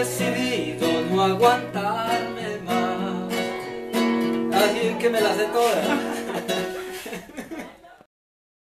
decidido no aguantarme más. Así que me la sé toda.